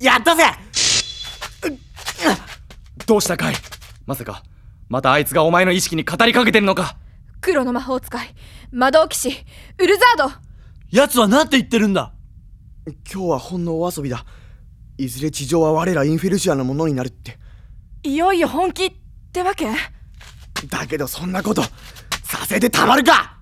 やったぜ！どうしたかい？まさかまたあいつがお前の意識に語りかけてんのか？黒の魔法使い魔導騎士ウルザード！奴は何て言ってるんだ？今日はほんのお遊びだ。いずれ地上は我らインフェルシアのものになるって。いよいよ本気ってわけ？だけどそんなことさせてたまるか！